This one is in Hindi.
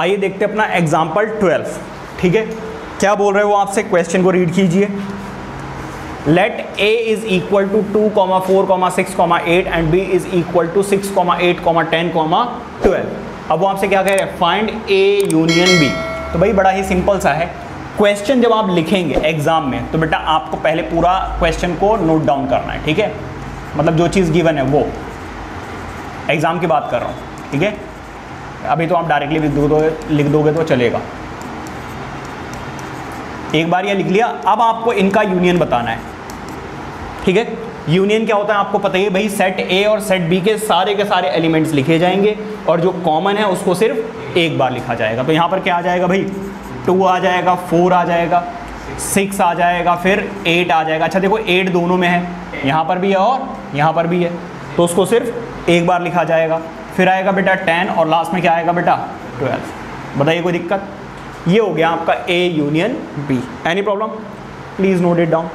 आइए देखते हैं अपना एग्ज़ाम्पल ट्वेल्व ठीक है? क्या बोल रहे हो आपसे क्वेश्चन को रीड कीजिए। Let A is equal to two comma four comma six comma eight and B is equal to six comma eight comma ten comma twelve अब वो आपसे क्या कह रहे हैं? फाइंड ए यूनियन बी तो भाई बड़ा ही सिंपल सा है। क्वेश्चन जब आप लिखेंगे एग्ज़ाम में तो बेटा आपको पहले पूरा क्वेश्चन को नोट डाउन करना है, ठीक है? मतलब जो चीज़ गिवन है वो। एग्ज़ाम की बात कर रहा हूँ, ठीक है? अभी तो आप डायरेक्टली लिख दोगे लिख दोगे तो चलेगा। एक बार ये लिख लिया, अब आपको इनका यूनियन बताना है। ठीक है? यूनियन क्या होता है आपको पता ही है भाई सेट ए और सेट बी के सारे के सारे एलिमेंट्स लिखे जाएँगे और जो कॉमन है उसको सिर्फ़ एक बार लिखा जाएगा। तो यहाँ पर क्या आ जाएगा भाई? टू आ जाएगा फोर आ जाएगा सिक्स आ जाएगा, फिर एट आ जाएगा। अच्छा देखो एट दोनों में है। यहाँ पर भी है और यहाँ पर भी है। तो उसको सिर्फ़ एक बार लिखा जाएगा। फिर आएगा बेटा टेन और लास्ट में क्या आएगा बेटा ट्वेल्व। बताइए कोई दिक्कत? ये हो गया आपका A union B any problem please note it down